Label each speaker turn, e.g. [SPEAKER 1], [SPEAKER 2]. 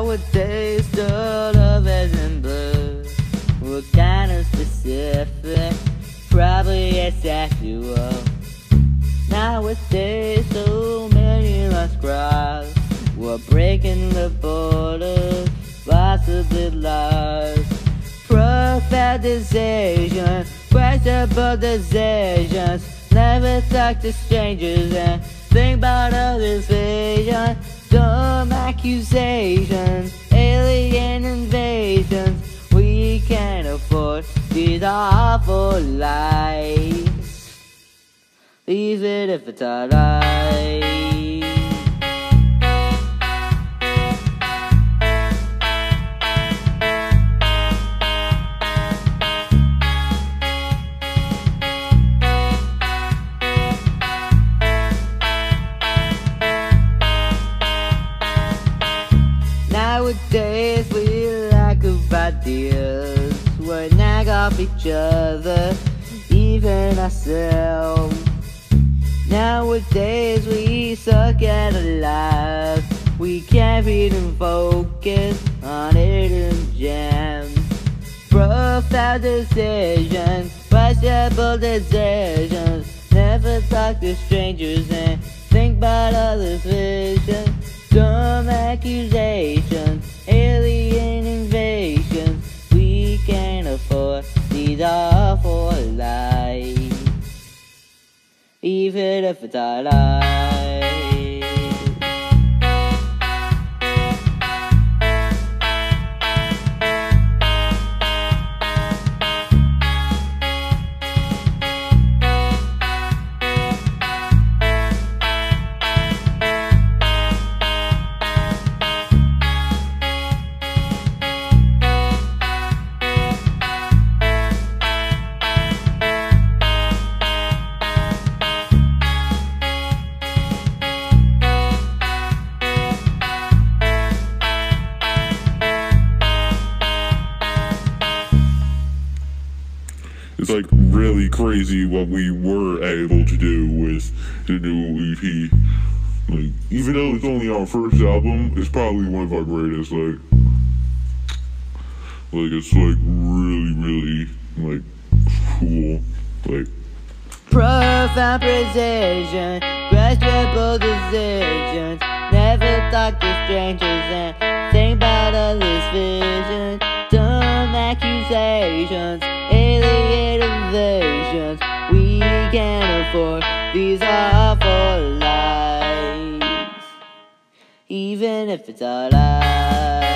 [SPEAKER 1] Nowadays, the love isn't blue. We're kinda specific, probably asexual. Nowadays, so many lines crossed. We're breaking the borders, possibly lost. Perfect decision, questionable decisions. Never talk to strangers and think about others' vision. Dumb accusations, afford these awful lies. Even if it's alright. Nowadays we lack of ideas. Each other, even ourselves. Nowadays we suck at life. We can't even focus on hidden gems. Profound decisions, questionable decisions. Never talk to strangers and think about others' visions. Dumb accusations, even if it's our life.
[SPEAKER 2] Like really crazy what we were able to do with the new EP. Like, even though it's only our first album, it's probably one of our greatest. Like, like it's like really, really like cool. Like,
[SPEAKER 1] Profound precision, questionable decisions. Never talk to strangers and think about others' visions. Dumb accusations, can't these awful lies, even if it's our lives.